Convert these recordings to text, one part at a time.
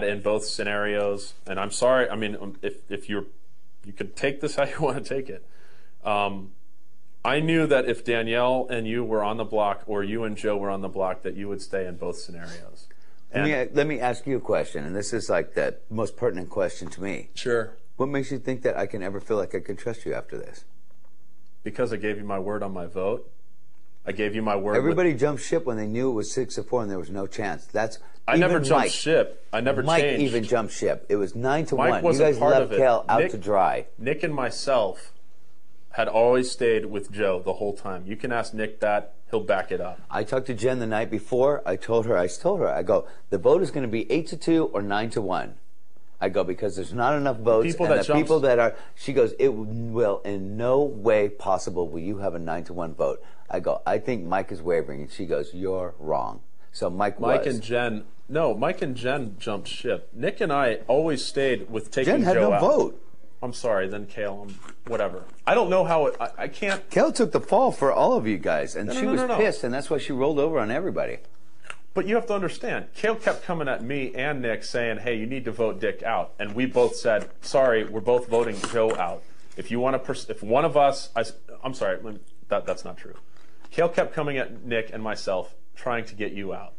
that in both scenarios, and I'm sorry. I mean, um, if if you're, you could take this how you want to take it. Um, I knew that if Daniele and you were on the block, or you and Joe were on the block, that you would stay in both scenarios. Let me, let me ask you a question, and this is like the most pertinent question to me. sure, What makes you think that I can ever feel like I can trust you after this? because I gave you my word on my vote. I gave you my word. with- Everybody jumped ship when they knew it was six to four and there was no chance. That's I never jumped Mike, ship. I never Mike changed. even jumped ship. It was nine to Mike one. You wasn't guys part left of it. Cal out Nick- to dry. Nick and myself had always stayed with Joe the whole time. You can ask Nick that; he'll back it up. I talked to Jen the night before. I told her, I told her, I go, the vote is going to be eight to two or nine to one. I go because there's not enough votes, people and that the jumps- people that are. She goes, it will in no way possible will you have a nine to one vote. I go, I think Mike is wavering, and she goes, you're wrong. So Mike, Mike was. and Jen, no, Mike and Jen jumped ship. Nick and I always stayed with taking Jen had Joe no out. vote. I'm sorry, then Kail, um, whatever. I don't know how it. I, I can't. Kel took the fall for all of you guys, and No, she no, no, was pissed, and that's why she rolled over on everybody. But you have to understand, Kail kept coming at me and Nick saying, "Hey, you need to vote Dick out," and we both said, "Sorry, we're both voting Joe out. If you want to, pers- if one of us, I, am sorry, that that's not true." Kail kept coming at Nick and myself, trying to get you out.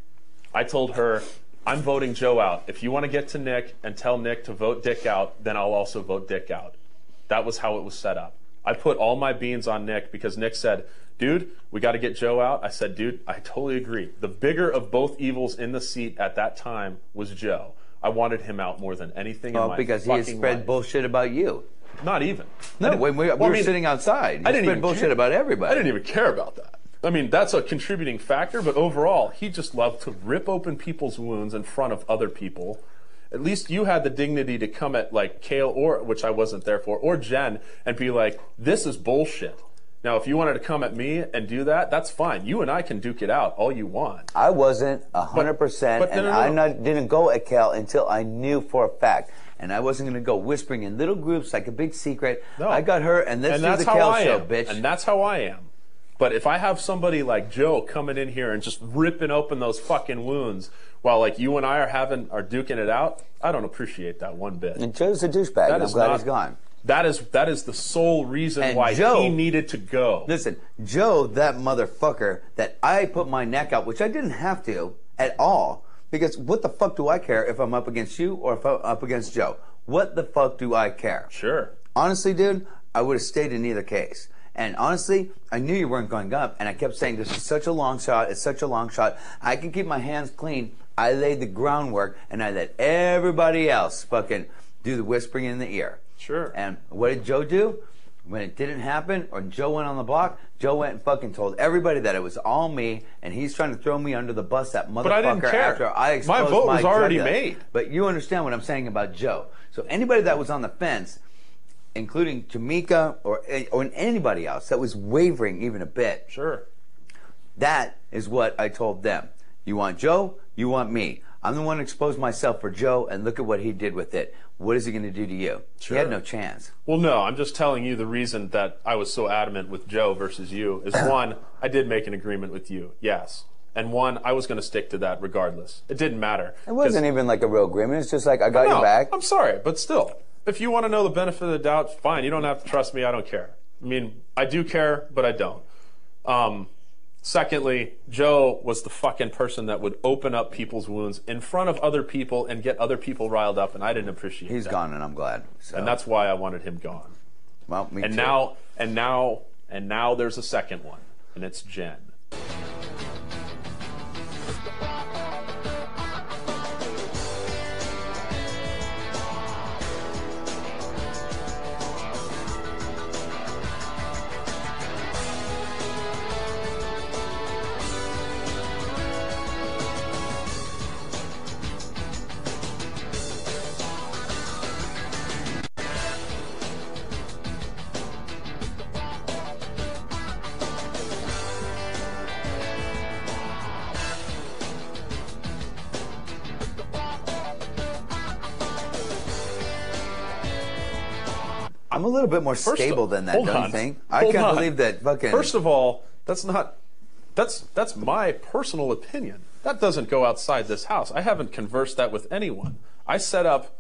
I told her, "I'm voting Joe out. If you want to get to Nick and tell Nick to vote Dick out, then I'll also vote Dick out." That was how it was set up. I put all my beans on Nick because Nick said, dude, we got to get Joe out. I said, dude, I totally agree. The bigger of both evils in the seat at that time was Joe. I wanted him out more than anything in Well, because he had spread life. bullshit about you. Not even. No, when we, we well, I were mean, sitting outside, he I didn't spread even bullshit care. about everybody. I didn't even care about that. I mean, that's a contributing factor, but overall, he just loved to rip open people's wounds in front of other people. At least you had the dignity to come at like Kail or which I wasn't there for, or Jen, and be like, "This is bullshit." Now, if you wanted to come at me and do that, that's fine. You and I can duke it out all you want. I wasn't hundred percent, but no, and no, no, I not, didn't go at Cal until I knew for a fact, and I wasn't going to go whispering in little groups like a big secret. No. I got her, and let's and do the Cal show, am. bitch. And that's how I am. But if I have somebody like Joe coming in here and just ripping open those fucking wounds while like you and I are having are duking it out, I don't appreciate that one bit. and Joe's a douchebag. That I'm is glad not- he's gone. That is that is the sole reason And why Joe- he needed to go. Listen, Joe, that motherfucker that I put my neck out, which I didn't have to at all, because what the fuck do I care if I'm up against you or if I'm up against Joe? What the fuck do I care? sure. Honestly, dude, I would have stayed in either case. And honestly, I knew you weren't going up, and I kept saying, this is such a long shot, it's such a long shot. I can keep my hands clean. I laid the groundwork, and I let everybody else fucking do the whispering in the ear. Sure. And what did Joe do? When it didn't happen, or Joe went on the block, Joe went and fucking told everybody that it was all me, and he's trying to throw me under the bus. That motherfucker. But I didn't care. After I My exposed vote was already dealer. made. But you understand what I'm saying about Joe. So anybody that was on the fence, including Jameka or eh, or anybody else that was wavering even a bit, Sure. that is what I told them. You want Joe? You want me? I'm the one who exposed myself for Joe, and look at what he did with it. What is he going to do to you? Sure. He had no chance. Well, no, I'm just telling you the reason that I was so adamant with Joe versus you is one, I did make an agreement with you, yes. And one, I was going to stick to that regardless. It didn't matter. It wasn't even like a real agreement. It's just like I got No, your back. I'm sorry, but still, if you want to know the benefit of the doubt, fine. You don't have to trust me. I don't care. I mean, I do care, but I don't. Um, secondly, Joe was the fucking person that would open up people's wounds in front of other people and get other people riled up, and I didn't appreciate He's that. gone, and I'm glad. So, and that's why I wanted him gone. well, me And too. now, and now, and now, there's a second one, and it's Jen. I'm a little bit more First stable of- than that, don't on. you think? I Hold can't on. believe that fucking. First of all, that's not. That's that's my personal opinion. That doesn't go outside this house. I haven't conversed that with anyone. I set up